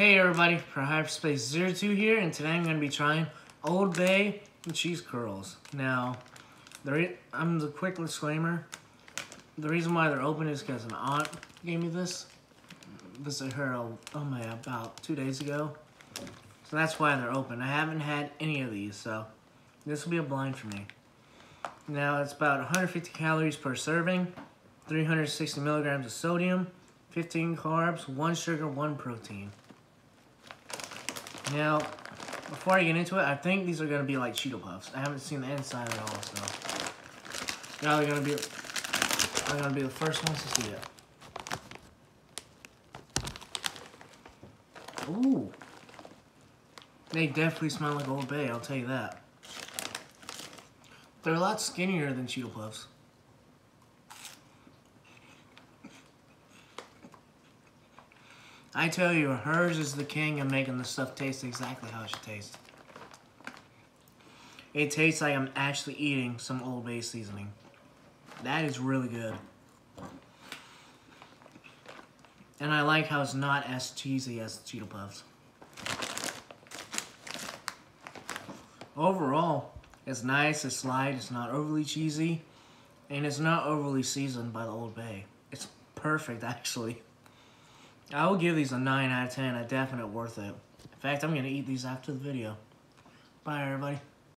Hey everybody, ProHyperSpace 02 here, and today I'm going to be trying Old Bay cheese curls. Now, the I'm the quick disclaimer. The reason why they're open is because an aunt gave me this. This Visited her, oh, oh my, about two days ago. So that's why they're open. I haven't had any of these, so this will be a blind for me. Now, it's about 150 calories per serving, 360 milligrams of sodium, 15 carbs, 1 sugar, 1 protein. Now, before I get into it, I think these are going to be like Cheeto Puffs. I haven't seen the inside at all, so... Now they're going to be... They're going to be the first ones to see it. Ooh. They definitely smell like Old Bay, I'll tell you that. They're a lot skinnier than Cheeto Puffs. I tell you, Herr's is the king of making the stuff taste exactly how it should taste. It tastes like I'm actually eating some Old Bay seasoning. That is really good. And I like how it's not as cheesy as Cheeto Puffs. Overall, it's nice, it's light, it's not overly cheesy, and it's not overly seasoned by the Old Bay. It's perfect, actually. I will give these a 9 out of 10, a definite worth it. In fact, I'm going to eat these after the video. Bye, everybody.